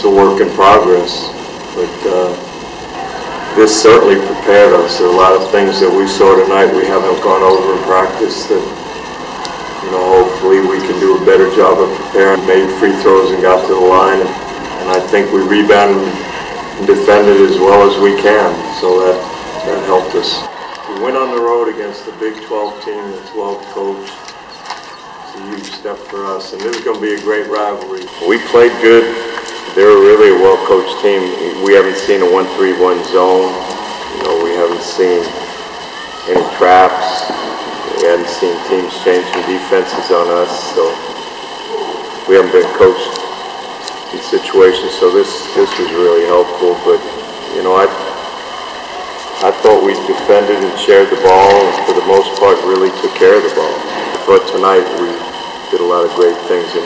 it's a work in progress, but uh, this certainly prepared us. There are a lot of things that we saw tonight we haven't gone over in practice that, you know, hopefully we can do a better job of preparing. Made free throws and got to the line, and I think we rebounded and defended as well as we can, so that, that helped us. We went on the road against the Big 12 team that's well coached. It's a huge step for us, and this is going to be a great rivalry. We played good. They're really a well-coached team. We haven't seen a 1-3-1 zone. You know, we haven't seen any traps. We haven't seen teams changing defenses on us, so we haven't been coached in situations, so this, this was really helpful, but, you know, I, I thought we defended and shared the ball, and for the most part, really took care of the ball. But tonight we did a lot of great things.